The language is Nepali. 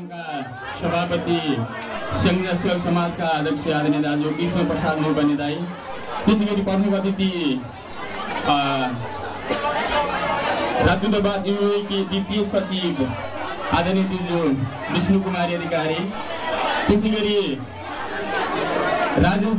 सङ्घका सभापति सेङ्गेश्वर समाजका अध्यक्ष आदरणीय दाजु कृष्ण प्रसाद मुर्बनी दाई गरी प्रमुख अतिथि राजदूतावास युएकी द्वितीय सचिव आदरणीय दिजु विष्णु कुमारी अधिकारी त्यति गरी राजु